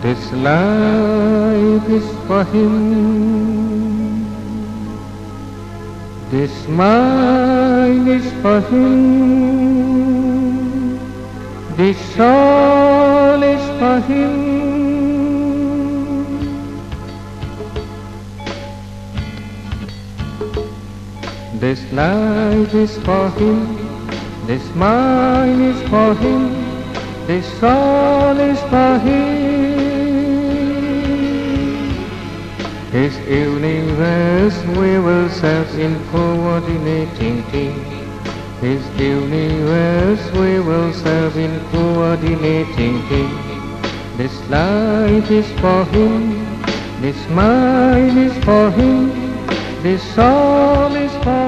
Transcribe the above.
This life is for him. This mind is for him. This soul is for him. This life is for him. This mind is for him. This soul is for him. His universe we will serve in coordinating team. His universe we will serve in coordinating team. This life is for him. This mind is for him. This soul is for him.